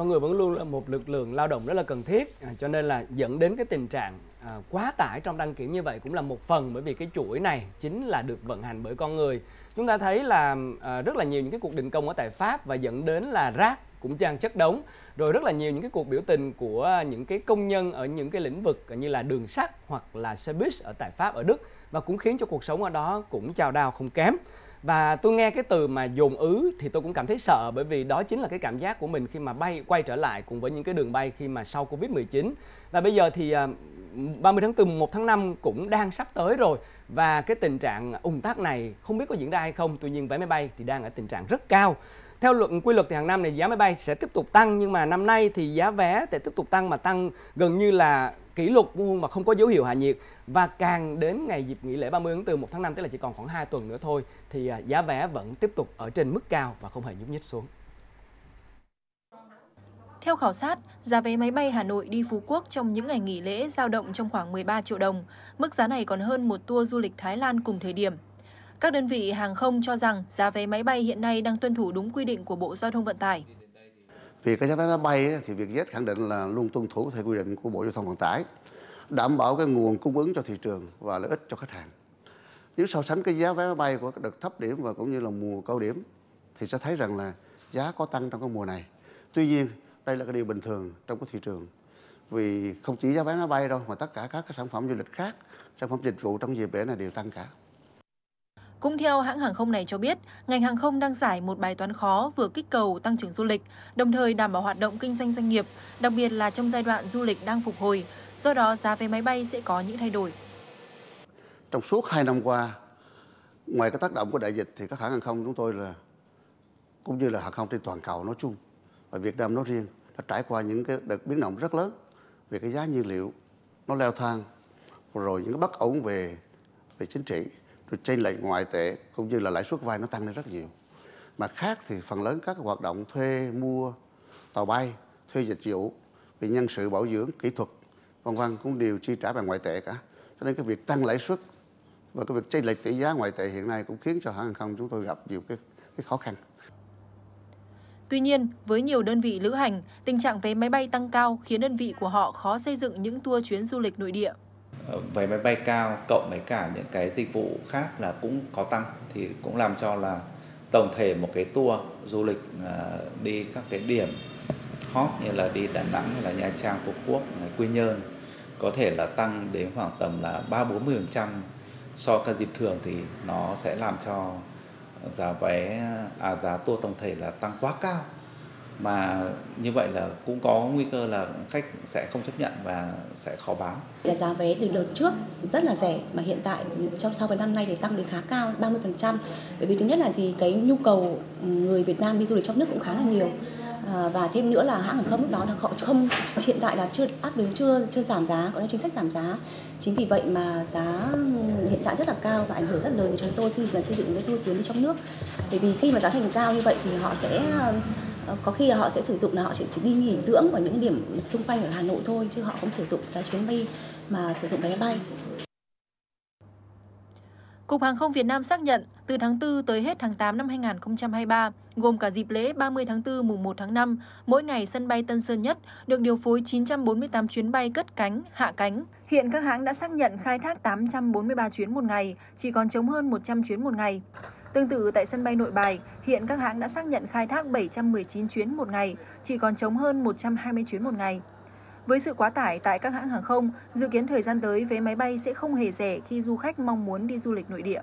con người vẫn luôn là một lực lượng lao động rất là cần thiết, à, cho nên là dẫn đến cái tình trạng à, quá tải trong đăng kiểm như vậy cũng là một phần bởi vì cái chuỗi này chính là được vận hành bởi con người. Chúng ta thấy là à, rất là nhiều những cái cuộc đình công ở tại Pháp và dẫn đến là rác cũng trang chất đống rồi rất là nhiều những cái cuộc biểu tình của những cái công nhân ở những cái lĩnh vực như là đường sắt hoặc là xe buýt ở tại Pháp ở Đức và cũng khiến cho cuộc sống ở đó cũng chào đao không kém và tôi nghe cái từ mà dồn ứ thì tôi cũng cảm thấy sợ bởi vì đó chính là cái cảm giác của mình khi mà bay quay trở lại cùng với những cái đường bay khi mà sau Covid-19 và bây giờ thì à, 30 tháng 4, 1 tháng 5 cũng đang sắp tới rồi. Và cái tình trạng ủng tắc này không biết có diễn ra hay không. Tuy nhiên vé máy bay thì đang ở tình trạng rất cao. Theo luận quy luật thì hàng năm này giá máy bay sẽ tiếp tục tăng nhưng mà năm nay thì giá vé sẽ tiếp tục tăng mà tăng gần như là kỷ lục luôn mà không có dấu hiệu hạ nhiệt và càng đến ngày dịp nghỉ lễ 30 tháng 4 1 tháng 5 tức là chỉ còn khoảng 2 tuần nữa thôi thì à, giá vé vẫn tiếp tục ở trên mức cao và không hề nhúc nhích xuống. Theo khảo sát, giá vé máy bay Hà Nội đi Phú Quốc trong những ngày nghỉ lễ giao động trong khoảng 13 triệu đồng. Mức giá này còn hơn một tour du lịch Thái Lan cùng thời điểm. Các đơn vị hàng không cho rằng giá vé máy bay hiện nay đang tuân thủ đúng quy định của Bộ Giao thông Vận tải. Vì cái giá vé máy bay thì Vietjet khẳng định là luôn tuân thủ theo quy định của Bộ Giao thông Vận tải, đảm bảo cái nguồn cung ứng cho thị trường và lợi ích cho khách hàng. Nếu so sánh cái giá vé máy bay của đợt thấp điểm và cũng như là mùa cao điểm thì sẽ thấy rằng là giá có tăng trong cái mùa này. Tuy nhiên, đây là cái điều bình thường trong cái thị trường. Vì không chỉ giá vé máy bay đâu mà tất cả các cái sản phẩm du lịch khác, sản phẩm dịch vụ trong dịp lễ này đều tăng cả. Cũng theo hãng hàng không này cho biết, ngành hàng không đang giải một bài toán khó vừa kích cầu tăng trưởng du lịch, đồng thời đảm bảo hoạt động kinh doanh doanh nghiệp, đặc biệt là trong giai đoạn du lịch đang phục hồi. Do đó, giá vé máy bay sẽ có những thay đổi. Trong suốt 2 năm qua, ngoài cái tác động của đại dịch thì các hãng hàng không chúng tôi là cũng như là hàng không trên toàn cầu nói chung và Việt Nam nói riêng đã trải qua những cái đợt biến động rất lớn về cái giá nhiên liệu nó leo thang rồi những cái bất ổn về về chính trị rồi trên lệch ngoại tệ cũng như là lãi suất vay nó tăng lên rất nhiều. Mặt khác thì phần lớn các hoạt động thuê mua tàu bay, thuê dịch vụ về nhân sự bảo dưỡng, kỹ thuật vân vân cũng đều chi trả bằng ngoại tệ cả. Cho nên cái việc tăng lãi suất và cái việc chênh lệch tỷ giá ngoại tệ hiện nay cũng khiến cho hãng hàng không chúng tôi gặp nhiều cái cái khó khăn. Tuy nhiên, với nhiều đơn vị lữ hành, tình trạng vé máy bay tăng cao khiến đơn vị của họ khó xây dựng những tour chuyến du lịch nội địa. Ờ, vé máy bay cao cộng với cả những cái dịch vụ khác là cũng có tăng thì cũng làm cho là tổng thể một cái tour du lịch ờ, đi các cái điểm hot như là đi Đà Nẵng hay là Nha Trang, Phú Quốc, Quy Nhơn có thể là tăng đến khoảng tầm là 3 40% so với các dịp thường thì nó sẽ làm cho giá vé à giá tour tổng thể là tăng quá cao mà như vậy là cũng có nguy cơ là khách sẽ không chấp nhận và sẽ khó bán. Là giá vé từ đợt trước rất là rẻ mà hiện tại trong sau cái năm nay thì tăng đến khá cao 30% bởi vì thứ nhất là thì cái nhu cầu người Việt Nam đi du lịch trong nước cũng khá là nhiều. À, và thêm nữa là hãng hàng không lúc đó là họ không hiện tại là chưa áp đến chưa chưa giảm giá có chính sách giảm giá. Chính vì vậy mà giá hiện tại rất là cao và ảnh hưởng rất lớn đến chúng tôi khi mà xây dựng cái tour tuyến đi trong nước. Bởi vì khi mà giá thành cao như vậy thì họ sẽ có khi là họ sẽ sử dụng là họ chỉ, chỉ đi nghỉ dưỡng ở những điểm xung quanh ở Hà Nội thôi chứ họ không sử dụng cái chuyến bay mà sử dụng vé bay. Cục Hàng không Việt Nam xác nhận từ tháng 4 tới hết tháng 8 năm 2023, gồm cả dịp lễ 30 tháng 4 mùng 1 tháng 5, mỗi ngày sân bay Tân Sơn Nhất được điều phối 948 chuyến bay cất cánh, hạ cánh. Hiện các hãng đã xác nhận khai thác 843 chuyến một ngày, chỉ còn chống hơn 100 chuyến một ngày. Tương tự tại sân bay Nội Bài, hiện các hãng đã xác nhận khai thác 719 chuyến một ngày, chỉ còn chống hơn 120 chuyến một ngày. Với sự quá tải tại các hãng hàng không, dự kiến thời gian tới vé máy bay sẽ không hề rẻ khi du khách mong muốn đi du lịch nội địa.